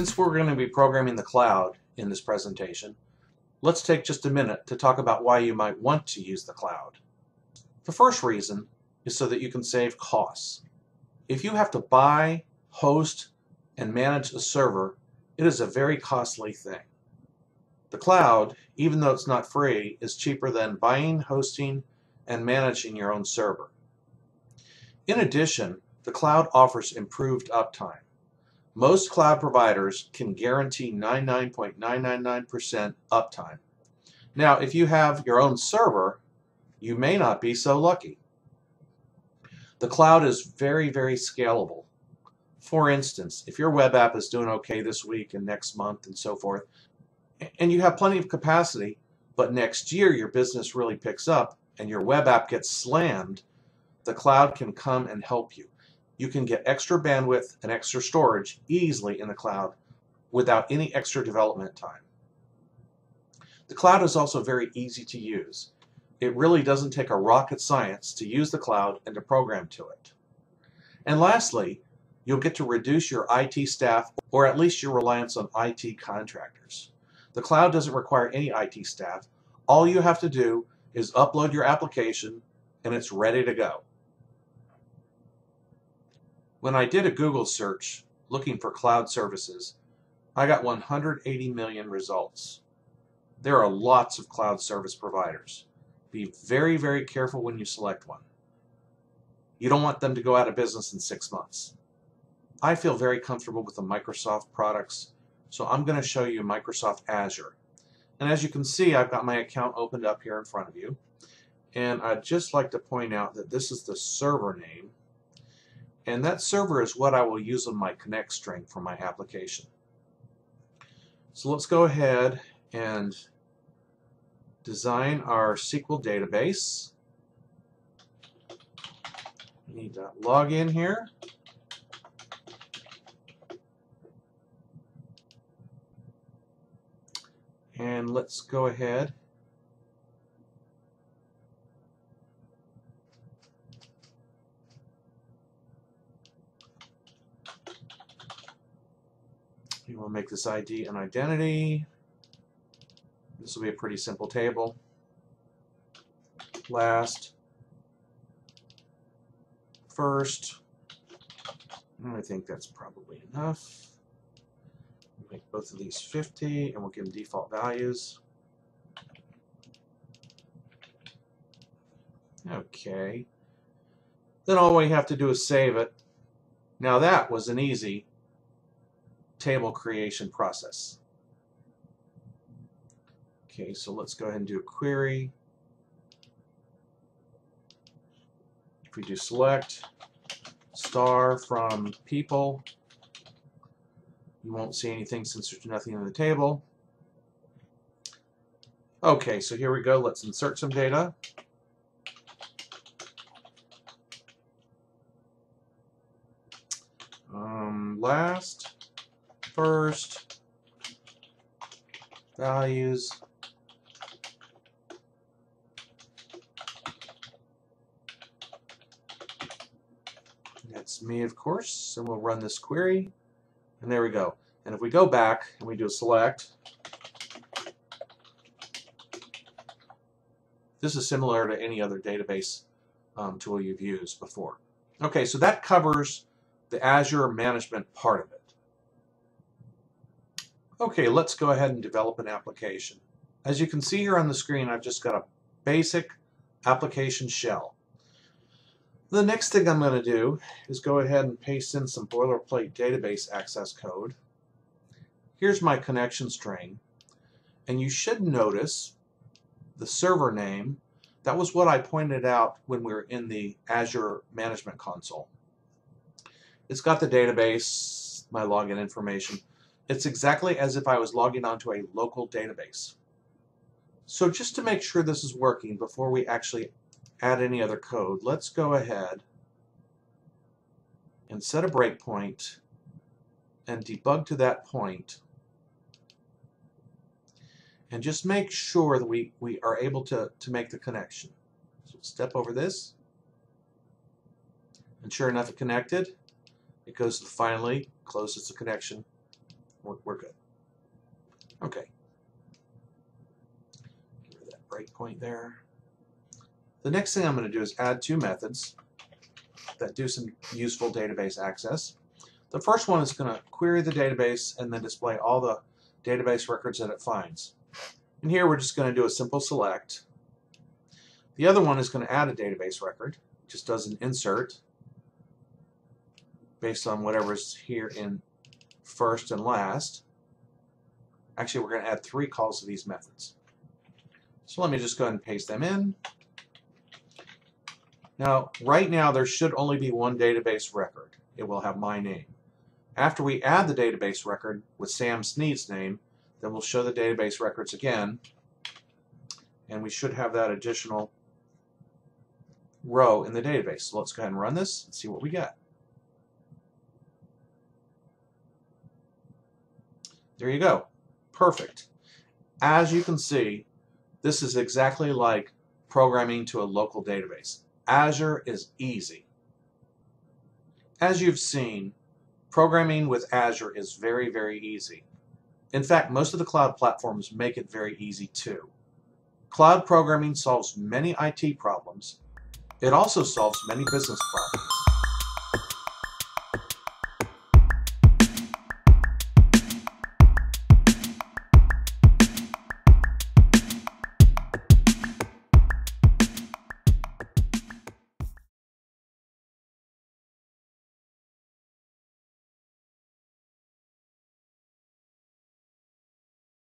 Since we're going to be programming the cloud in this presentation, let's take just a minute to talk about why you might want to use the cloud. The first reason is so that you can save costs. If you have to buy, host, and manage a server, it is a very costly thing. The cloud, even though it's not free, is cheaper than buying, hosting, and managing your own server. In addition, the cloud offers improved uptime. Most cloud providers can guarantee 99.999% uptime. Now, if you have your own server, you may not be so lucky. The cloud is very, very scalable. For instance, if your web app is doing okay this week and next month and so forth, and you have plenty of capacity, but next year your business really picks up and your web app gets slammed, the cloud can come and help you. You can get extra bandwidth and extra storage easily in the cloud without any extra development time. The cloud is also very easy to use. It really doesn't take a rocket science to use the cloud and to program to it. And lastly, you'll get to reduce your IT staff or at least your reliance on IT contractors. The cloud doesn't require any IT staff. All you have to do is upload your application and it's ready to go. When I did a Google search looking for cloud services, I got 180 million results. There are lots of cloud service providers. Be very, very careful when you select one. You don't want them to go out of business in six months. I feel very comfortable with the Microsoft products, so I'm going to show you Microsoft Azure. And as you can see, I've got my account opened up here in front of you. And I'd just like to point out that this is the server name. And that server is what I will use on my connect string for my application. So let's go ahead and design our SQL database. We need to log in here. And let's go ahead We will make this ID an identity. This will be a pretty simple table. Last, first, mm, I think that's probably enough. Make both of these 50 and we'll give them default values. Okay. Then all we have to do is save it. Now that was an easy table creation process. Okay, so let's go ahead and do a query. If we do select star from people, you won't see anything since there's nothing in the table. Okay, so here we go. Let's insert some data. Um, last, first, values, That's me, of course, and we'll run this query. And there we go. And if we go back and we do a select, this is similar to any other database um, tool you've used before. Okay, so that covers the Azure management part of it. Okay, let's go ahead and develop an application. As you can see here on the screen, I've just got a basic application shell. The next thing I'm going to do is go ahead and paste in some boilerplate database access code. Here's my connection string. And you should notice the server name. That was what I pointed out when we were in the Azure Management Console. It's got the database, my login information. It's exactly as if I was logging onto a local database. So just to make sure this is working before we actually add any other code, let's go ahead and set a breakpoint and debug to that point and just make sure that we, we are able to, to make the connection. So step over this and sure enough it connected. It goes to finally closes the connection We're, we're good. Okay. Give that breakpoint there. The next thing I'm going to do is add two methods that do some useful database access. The first one is going to query the database and then display all the database records that it finds. And here we're just going to do a simple select. The other one is going to add a database record. It just does an insert based on whatever's here in first and last. Actually, we're going to add three calls to these methods. So let me just go ahead and paste them in. Now, right now, there should only be one database record. It will have my name. After we add the database record with Sam Sneed's name, then we'll show the database records again, and we should have that additional row in the database. So let's go ahead and run this and see what we get. There you go. Perfect. As you can see, this is exactly like programming to a local database. Azure is easy. As you've seen, programming with Azure is very, very easy. In fact, most of the cloud platforms make it very easy too. Cloud programming solves many IT problems. It also solves many business problems.